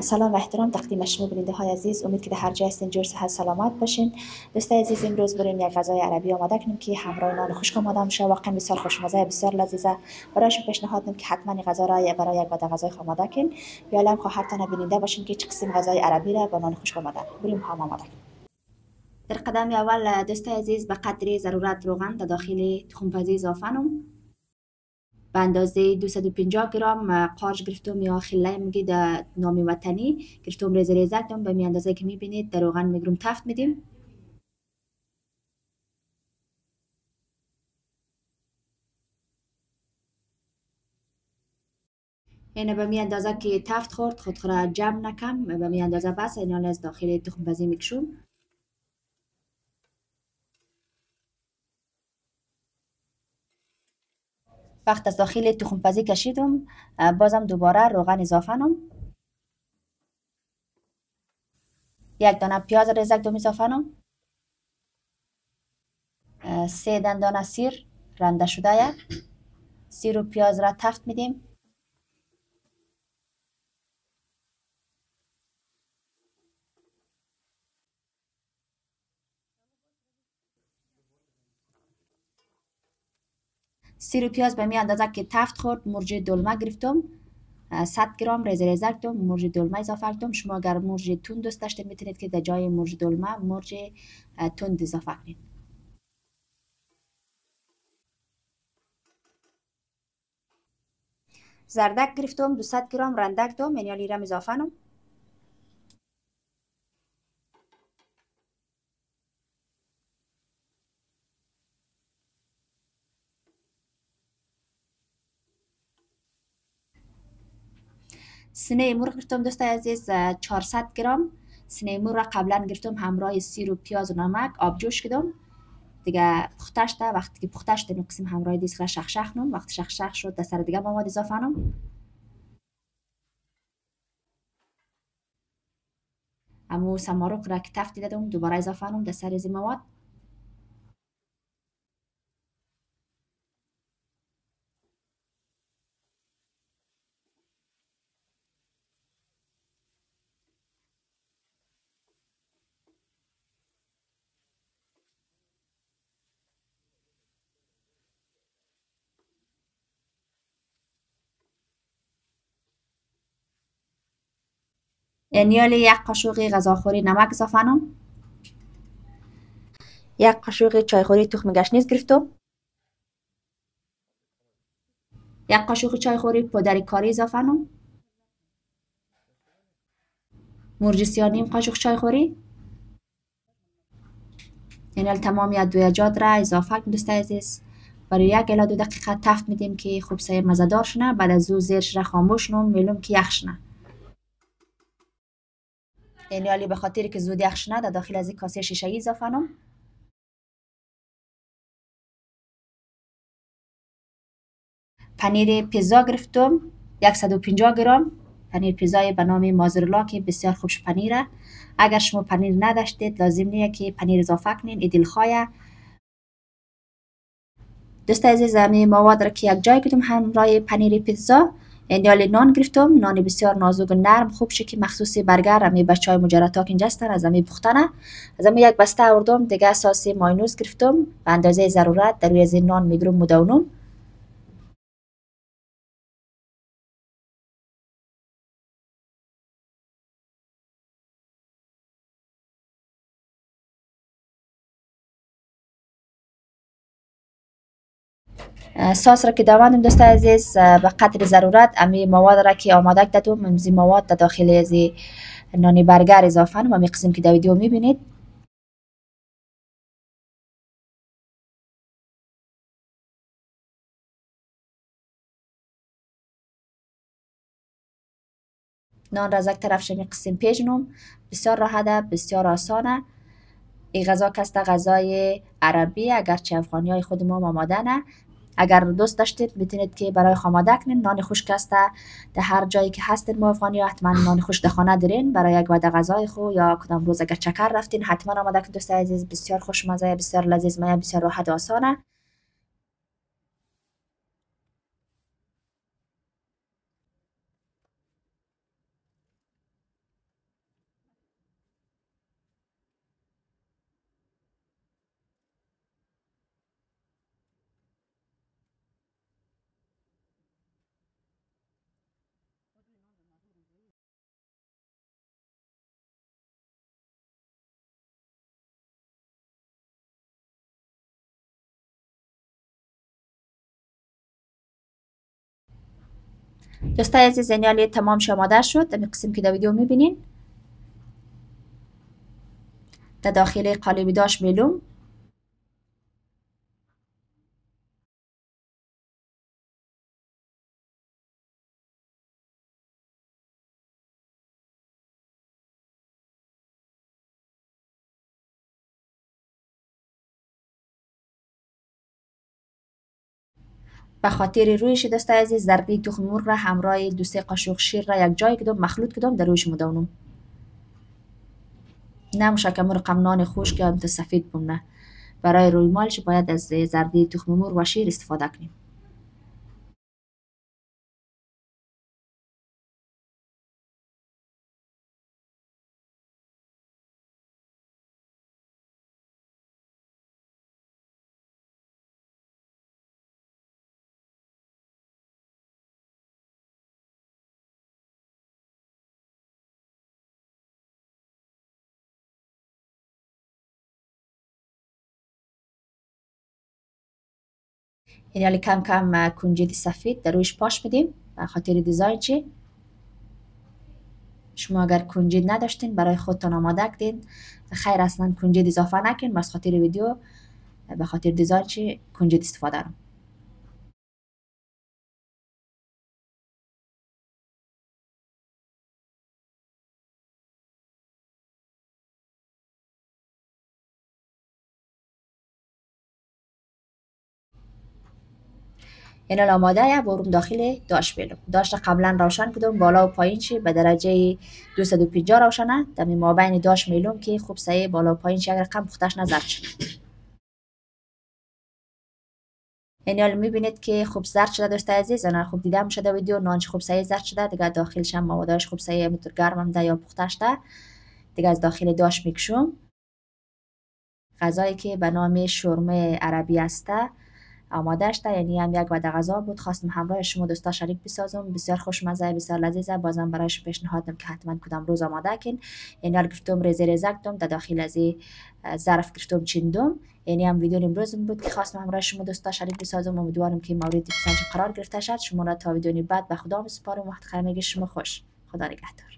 سلام و احترام تقدیم شما بیننده های عزیز. امید که در هر جای هستین جور صحت سلامت باشین. دوستای عزیز امروز بریم یک غذای عربی آماده کنیم که همراه نان خشک آماده میشه. واقعا بسیار خوشمزه بسیار لذیذه. برایشون پیشنهاد میدم که حتما این غذا را برای یک بعد غذای آماده کن یا خواهرتان بیننده باشین که چه قسم غذای عربی را با نان خشک آماده بریم هم آماده در قدم اول دوستای عزیز به قدری ضرورت روغن در داخل تخم پزی اضافه به اندازه 250 گرم قارچ گرفتم یا خله میگی در نام وطنی. گرفتم ریزه ریزه کردم به می اندازه که می‌بینید در روغن میگرم تفت میدیم. اینه به می اندازه که تفت خورد خود خورا جمع نکم به می اندازه بس این از داخل تخم بزی می‌کشم. وقت از داخل تخم پزی کشیدم بازم دوباره روغن اضافه نم یک دانه پیاز ریزک دوم اضافه نم سه دندان سیر رنده شده سیر و پیاز را تفت میدیم. سیر و پیاز به می اندازه که تفت خورد مرج دلمه گرفتم 100 گرم ریزه ریزه کردم مرج دلمه اضافه کردم. شما اگر مرج تند دوست داشتید می‌تونید که در جای مرج دلمه مرج تند اضافه کنید. زردک گرفتم 200 گرم رندک دوم لیرم اضافه نم سینه مرغ گرفتم دوستای عزیز 400 گرم. سینه مرغ قبلا گرفتم همراه سیر و پیاز و نمک آب جوش کردم دیگه پختش ده وقتی که پختش ده قسم همراه دیسک را شخ شخ نم وقتی شخ شخ شد در سر دیگه مواد اضافه نم. امو سمارق را که تفتی دادم دوباره اضافه نم در سر از مواد نیال یک قاشق غذاخوری نمک اضافه نم یک قاشق چایخوری تخم گشنیز گرفتم. یک قاشق چایخوری پودر کاری اضافه نم مرج سیاه نیم قاشق چایخوری یعنی تمامی ادویجات را اضافه کن دوست عزیز. برای یک الی دو دقیقه تفت میدیم که خوب سه مزدار شنه بعد از او زیرش را خاموش نم میلوم که یخ شنه. یعنی به خاطر که زود یخش نده داخل از کاسه شیشه ای اضافه نم پنیر پیزا گرفتم 150 گرم. پنیر پیزای به نام مازرلا که بسیار خوش پنیره. اگر شما پنیر نداشتید لازم نیه که پنیر اضافه کنین ایدیل خواهی دوست عزیز همه مواد را که یک جای کدوم همراه پنیر پیزا. یعنی نان گرفتم نان بسیار نازک و نرم خوب که مخصوص برگر امی بچه های مجرد که اینجا از امی پختنه. از امی یک بسته آوردم دیگه ساس ماینوز گرفتم به اندازه ضرورت در روی از نان میگرم مدونم ساس را که دواندم دوست عزیز به قدر ضرورت امی مواد را که آماده دادم امزی مواد در داخل از نانی برگر اضافه و می قسم که در ویدیو می‌بینید نان را از یک طرف شمی قسم پیجنم بسیار راحته بسیار آسانه این غذا کسته غذای عربی اگرچه افغانی های خود ما آماده نه اگر دوست داشتید می‌تونید که برای خاماده نان خشک است. در هر جایی که هستین ما افغانی حتما نان خشک در خانه دارین. برای یک وعده غذای خو یا کدام روز اگر چکر رفتین حتما آماده دوست عزیز بسیار خوشمزه بسیار لذیذ مایه بسیار راحت و آسانه. دوستای عزیز اینیالی تمام شماده شد. در قسم که در ویدیو می‌بینین. در داخل قالبی داشت میلوم. به خاطر رویش دسته عزیز ضربه تخم مرغ را همراه دو سه قاشق شیر را یک جای کدام مخلوط کدام در رویش مدونم نموشه که مرقم نان خشک یا سفید بمونه برای روی مالش باید از زردی تخم مرغ و شیر استفاده کنیم. یعنی کم کم کنجد سفید در رویش پاش بدیم. به خاطر دیزاین چی؟ شما اگر کنجد نداشتین برای خودتان آماده کدین خیر اصلا کنجد اضافه نکن. بس خاطر ویدیو به خاطر دیزاین چی؟ کنجد استفاده رو. این آماده برون داخل داش بیلو داشت قبلا روشن کدوم بالا و پایین چی؟ به درجه 250 روشنه. در ما بین داش میلوم که خوب سایه بالا و پایین چی؟ اگر کم پختش نزرد شد این حال می‌بینید که خوب زرد شده دوست عزیز نه خوب دیدم شده ویدیو نانچ خوب سایه زرد شده. دیگه داخلش هم موادش خوب سایه متر گرم هم ده یا پختش ده. دیگه از داخل داش می‌کشم. غذایی که به نام شرمه عربی هسته. آماده شده یعنی هم یک وعده غذا بود. خواستم همراه شما دوستا شریک بسازم. بسیار خوشمزه بسیار لذیذه بازم برایش پیشنهاد که حتما کدام روز آماده کن. یعنی هر گرفتم ریزه ریزه کدم در داخل از ظرف گرفتم چیندم یعنی هم ویدیو امروز بود که خواستم همراه شما دوستا شریک بسازم. امیدوارم که مورد پسند قرار گرفته شد. شما را تا ویدیو بعد به خدا سپارم. وقت خیر شما خوش. خدا نگهدار.